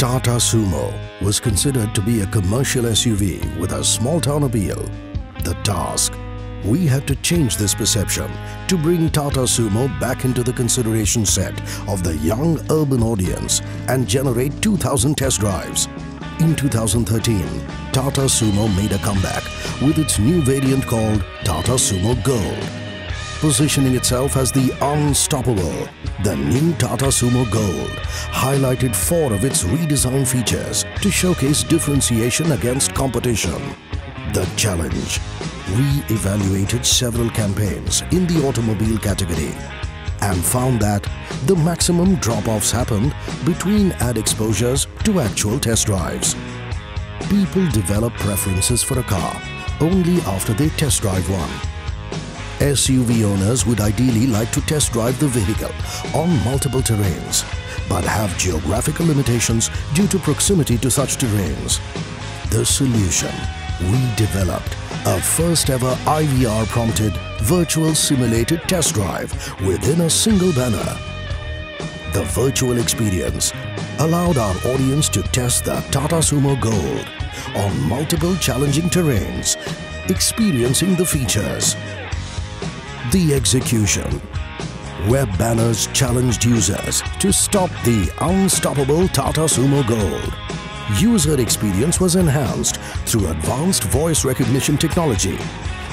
Tata Sumo was considered to be a commercial SUV with a small town appeal. The task we had to change this perception to bring Tata Sumo back into the consideration set of the young urban audience and generate 2000 test drives. In 2013, Tata Sumo made a comeback with its new variant called Tata Sumo Gold. Positioning itself as the unstoppable, the new Tata Sumo Gold highlighted four of its redesigned features to showcase differentiation against competition. The challenge re-evaluated several campaigns in the automobile category and found that the maximum drop-offs happened between ad exposures to actual test drives. People develop preferences for a car only after they test drive one. SUV owners would ideally like to test drive the vehicle on multiple terrains but have geographical limitations due to proximity to such terrains. The solution we developed a first ever IVR prompted virtual simulated test drive within a single banner. The virtual experience allowed our audience to test the Tata Sumo Gold on multiple challenging terrains, experiencing the features. The execution. Web banners challenged users to stop the unstoppable Tata Sumo Gold user experience was enhanced through advanced voice recognition technology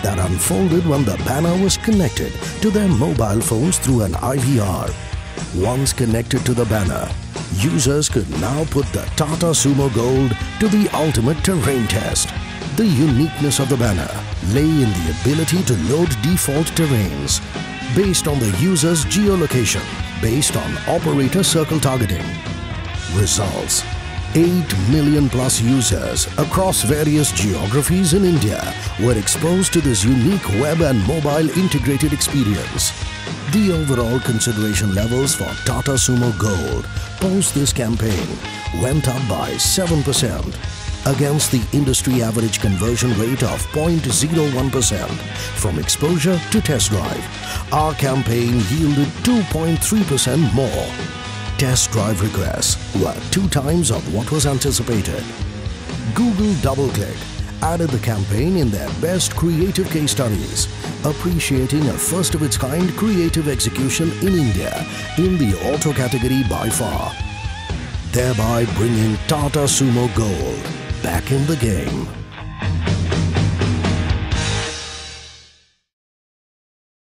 that unfolded when the banner was connected to their mobile phones through an IVR. Once connected to the banner, users could now put the Tata Sumo Gold to the ultimate terrain test. The uniqueness of the banner lay in the ability to load default terrains based on the user's geolocation based on operator circle targeting. Results 8 million plus users across various geographies in India were exposed to this unique web and mobile integrated experience. The overall consideration levels for Tata Sumo Gold post this campaign went up by 7% against the industry average conversion rate of 0.01% from exposure to test drive. Our campaign yielded 2.3% more test drive requests were two times of what was anticipated. Google DoubleClick added the campaign in their best creative case studies, appreciating a first-of-its-kind creative execution in India in the auto category by far, thereby bringing Tata Sumo Gold back in the game.